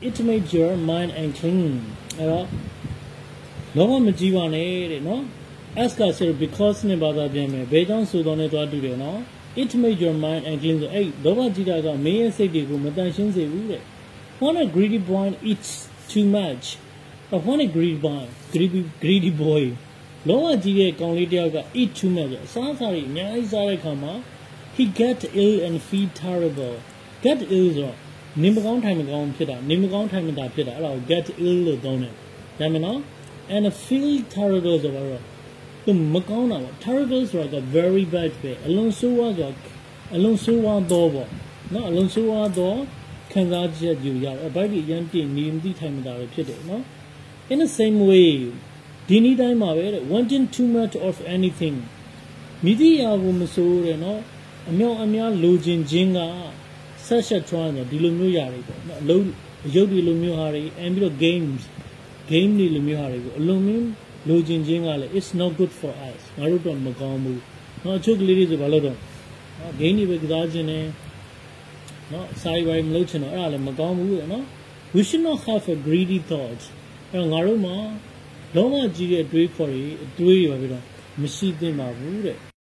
it makes your mind unclean အဲ့တော့လောဘမကြီးပါနဲ့တဲ့နော် as ကဆို because နဲ့ဘာသာပြန်မယ်ဘယ်ကြောင့်ဆိုတော့နဲ့တွားတူတယ်နော် it makes your mind unclean ဆိုအဲ့လောဘကြီးတာကမင်းရဲ့စိတ်တွေကိုမတန်ရှင်းစေဘူးတဲ့ when a greedy boy eats too much but when a greedy boy greedy greedy boy လောဘကြီးတဲ့ကောင်လေးတယောက်က eat too much အစားအစာတွေအများကြီးစားတဲ့အခါမှာ he get ill and feel terrible get ill ဆိုတော့ နေမကောင်းထိုင်မကောင်းဖြစ်တာနေမကောင်းထိုင်မတာဖြစ်တာအဲ့ဒါကို get ill လို့သုံးတယ်ဒါမှမဟုတ် and feel terrible ဆိုတော့သူမကောင်းတာပေါ့ terrible ဆိုတာက very bad ပဲအလွန်ဆိုးဝါးဆိုအလွန်ဆိုးဝါးတော့ပေါ့နော်အလွန်ဆိုးဝါးတော့ခံစားချက်ယူရတယ်အဘိုက်ကြီးရမ်းပြင်းနေမသိထိုင်မတာပဲဖြစ်တယ်နော် in the same way ဒီနည်းတိုင်းမှာပဲတဲ့ wanting too much of anything မိသည့်အရာကိုမဆိုးတယ်နော်အမြောက်အများလိုချင်ခြင်းက ဆက်ဆက်ချွမ်းတယ်ဒီလိုမျိုးຢာတွေပေါ့နော်အလုံးအယုတ်ဒီလိုမျိုးဟာတွေအမ်ပြီးတော့ games game တွေလိုမျိုးဟာတွေကိုအလုံးမျိုးလိုချင်ခြင်းကလည်း it's not good for us ငါတို့တော့မကောင်းဘူးနော်အချုပ်ကလေးတွေဆိုဘာလို့တော့နော် game တွေပဲကစားခြင်းနဲ့နော် sorry ဘာမလုပ်ချင်တော့အဲ့ဒါလည်းမကောင်းဘူးပေါ့နော် we should not have a greedy thought အဲ့တော့ငါတို့မှာလုံးဝကြီးတဲ့အတွေးခေါ်တွေအတွေးတွေပဲပြီးတော့မရှိသင့်ပါဘူးတဲ့